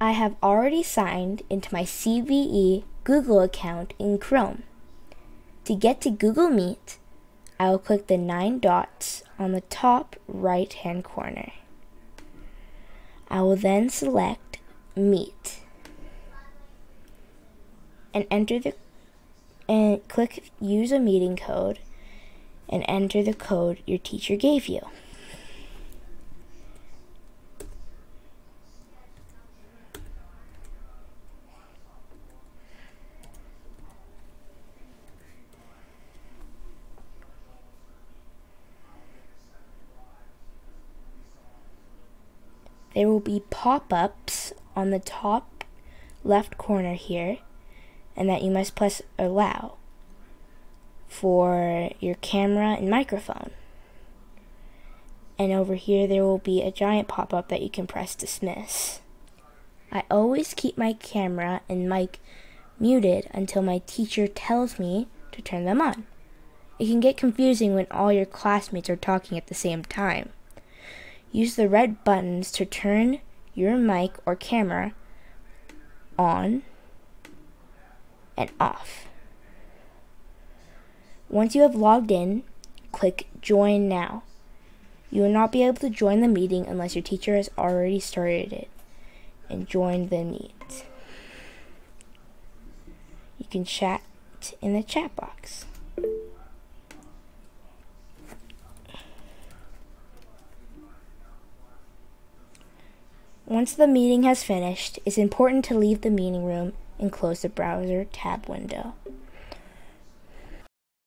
I have already signed into my CBE Google account in Chrome. To get to Google Meet, I will click the nine dots on the top right hand corner. I will then select Meet and enter the and click use a meeting code and enter the code your teacher gave you. There will be pop-ups on the top left corner here and that you must press allow for your camera and microphone. And over here there will be a giant pop-up that you can press dismiss. I always keep my camera and mic muted until my teacher tells me to turn them on. It can get confusing when all your classmates are talking at the same time. Use the red buttons to turn your mic or camera on and off. Once you have logged in, click Join Now. You will not be able to join the meeting unless your teacher has already started it and joined the meet. You can chat in the chat box. Once the meeting has finished, it's important to leave the meeting room and close the browser tab window.